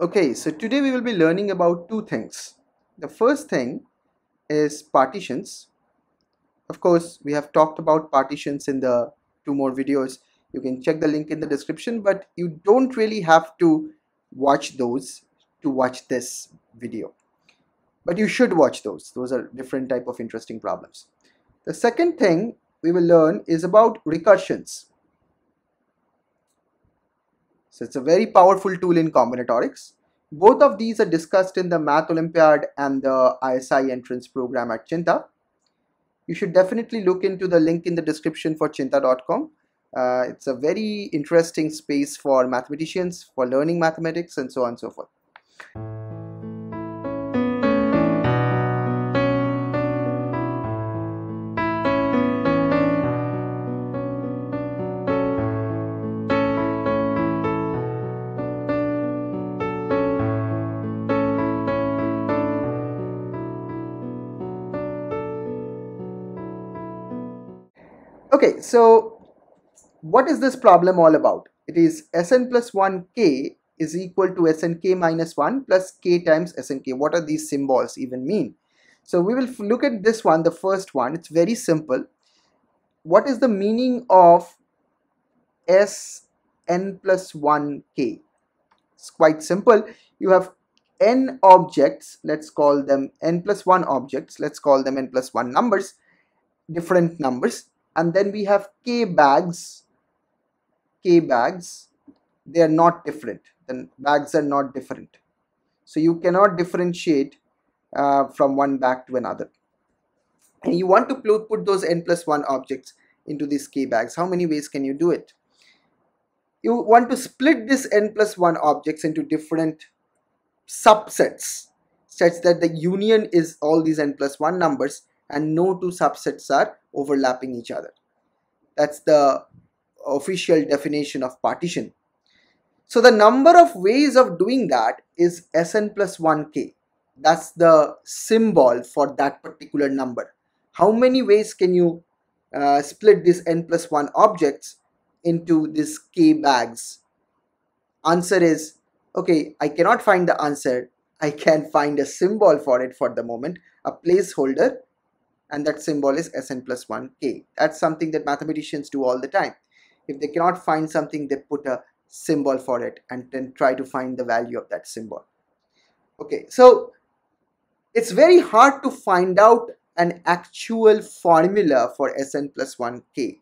Okay, so today we will be learning about two things. The first thing is partitions. Of course, we have talked about partitions in the two more videos. You can check the link in the description, but you don't really have to watch those to watch this video. But you should watch those. Those are different type of interesting problems. The second thing we will learn is about recursions. So it's a very powerful tool in combinatorics. Both of these are discussed in the Math Olympiad and the ISI entrance program at Cheenta. You should definitely look into the link in the description for cheenta.com. Uh, it's a very interesting space for mathematicians, for learning mathematics and so on and so forth. Okay, so what is this problem all about? It is Sn plus 1k is equal to Snk minus 1 plus k times Snk. What are these symbols even mean? So we will look at this one, the first one. It's very simple. What is the meaning of Sn plus 1k? It's quite simple. You have n objects, let's call them n plus 1 objects, let's call them n plus 1 numbers, different numbers and then we have k bags. K bags they are not different. Then bags are not different. So you cannot differentiate uh, from one bag to another. And you want to put those n plus 1 objects into these k bags. How many ways can you do it? You want to split this n plus 1 objects into different subsets such that the union is all these n plus 1 numbers and no two subsets are overlapping each other. That's the official definition of partition. So the number of ways of doing that is Sn plus 1k. That's the symbol for that particular number. How many ways can you uh, split this n plus 1 objects into these k bags? Answer is, okay, I cannot find the answer. I can find a symbol for it for the moment, a placeholder and that symbol is Sn plus 1k. That's something that mathematicians do all the time. If they cannot find something, they put a symbol for it and then try to find the value of that symbol. Okay, so it's very hard to find out an actual formula for Sn plus 1k.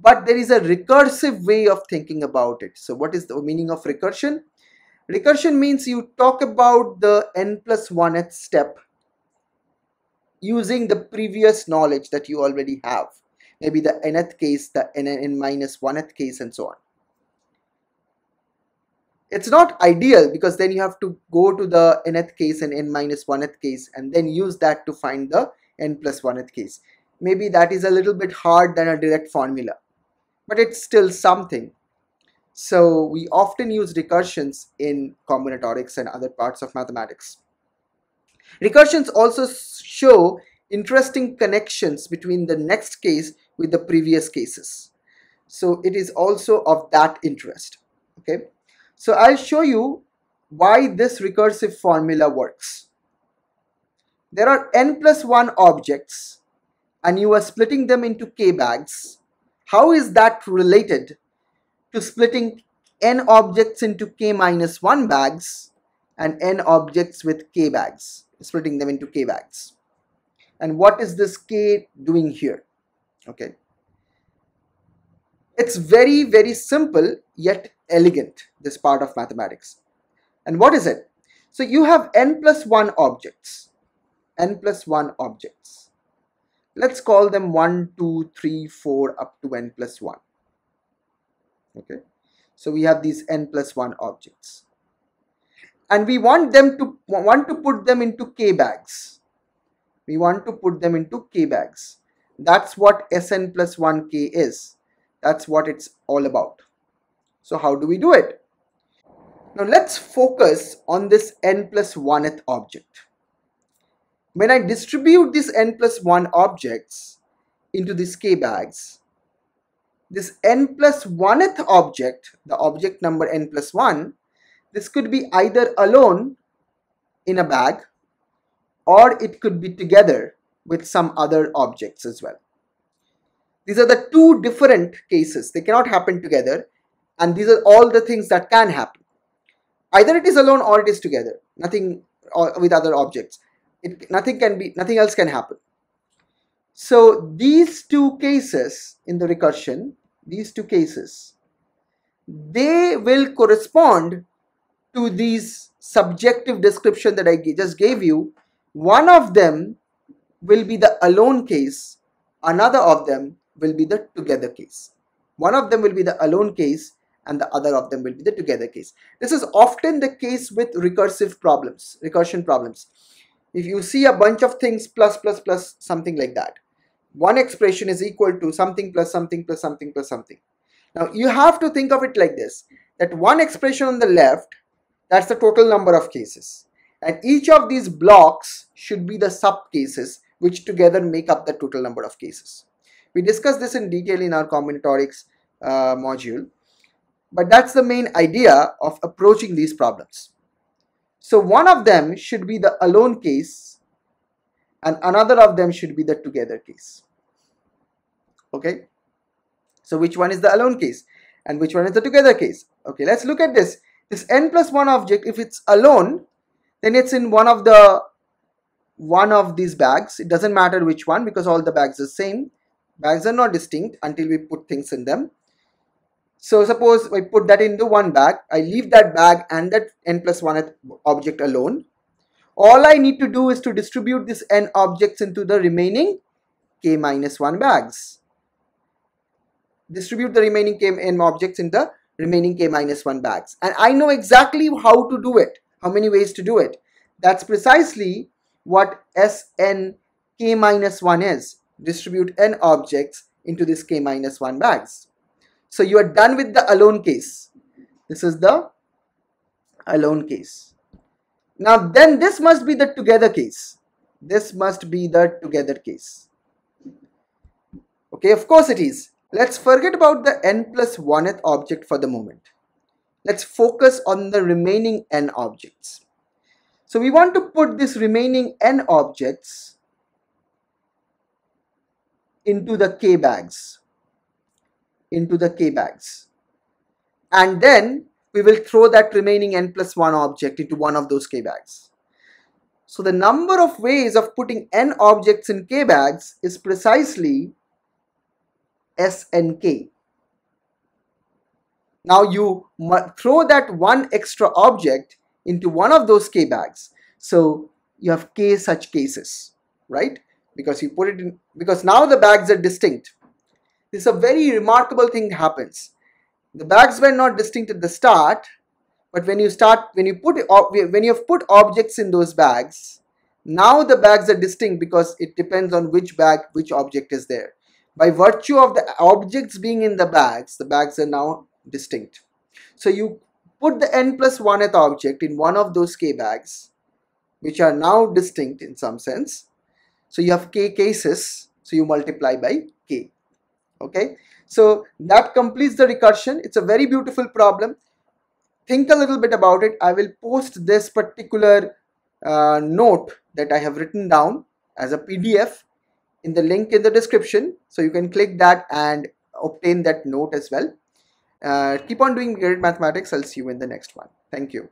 But there is a recursive way of thinking about it. So what is the meaning of recursion? Recursion means you talk about the n plus 1th step using the previous knowledge that you already have. Maybe the nth case, the n, minus 1th case and so on. It's not ideal because then you have to go to the nth case and n minus 1th case and then use that to find the n plus 1th case. Maybe that is a little bit hard than a direct formula, but it's still something. So we often use recursions in combinatorics and other parts of mathematics. Recursions also show interesting connections between the next case with the previous cases. So it is also of that interest. Okay. So I'll show you why this recursive formula works. There are n plus 1 objects and you are splitting them into k bags. How is that related to splitting n objects into k minus 1 bags and n objects with k bags? Splitting them into k bags. And what is this k doing here? Okay. It's very, very simple yet elegant, this part of mathematics. And what is it? So you have n plus 1 objects. n plus 1 objects. Let's call them 1, 2, 3, 4 up to n plus 1. Okay. So we have these n plus 1 objects and we want them to want to put them into k bags. We want to put them into k bags. That's what sn plus 1k is. That's what it's all about. So how do we do it? Now let's focus on this n plus 1th object. When i distribute these n plus 1 objects into these k bags this n plus 1th object the object number n plus 1 this could be either alone in a bag or it could be together with some other objects as well. These are the two different cases. They cannot happen together and these are all the things that can happen. Either it is alone or it is together. Nothing with other objects. It, nothing can be, nothing else can happen. So these two cases in the recursion, these two cases, they will correspond to these subjective description that I just gave you. One of them will be the alone case, another of them will be the together case. One of them will be the alone case and the other of them will be the together case. This is often the case with recursive problems, recursion problems. If you see a bunch of things plus plus plus something like that, one expression is equal to something plus something plus something plus something. Now you have to think of it like this, that one expression on the left, that's the total number of cases. And each of these blocks should be the sub cases which together make up the total number of cases. We discussed this in detail in our combinatorics uh, module, but that's the main idea of approaching these problems. So one of them should be the alone case and another of them should be the together case. Okay. So which one is the alone case and which one is the together case? Okay, let's look at this. This n plus 1 object, if it's alone, then it's in one of the one of these bags. It doesn't matter which one because all the bags are same. Bags are not distinct until we put things in them. So suppose I put that into one bag, I leave that bag and that n plus 1 object alone. All I need to do is to distribute this n objects into the remaining k minus 1 bags. Distribute the remaining k n objects in the remaining k minus 1 bags. And I know exactly how to do it, how many ways to do it. That's precisely what Sn k minus 1 is. Distribute n objects into this k minus 1 bags. So you are done with the alone case. This is the alone case. Now then this must be the together case. This must be the together case. Okay, of course it is. Let's forget about the n plus 1th object for the moment. Let's focus on the remaining n objects. So we want to put this remaining n objects into the k bags. Into the k bags. And then we will throw that remaining n plus 1 object into one of those k bags. So the number of ways of putting n objects in k bags is precisely Snk. Now you throw that one extra object into one of those k bags. So you have k such cases, right? Because you put it in, because now the bags are distinct. This is a very remarkable thing happens the bags were not distinct at the start but when you start when you put uh, when you have put objects in those bags now the bags are distinct because it depends on which bag which object is there by virtue of the objects being in the bags the bags are now distinct so you put the n plus 1th object in one of those k bags which are now distinct in some sense so you have k cases so you multiply by k okay so that completes the recursion. It's a very beautiful problem. Think a little bit about it. I will post this particular uh, note that I have written down as a PDF in the link in the description. So you can click that and obtain that note as well. Uh, keep on doing great mathematics. I'll see you in the next one. Thank you.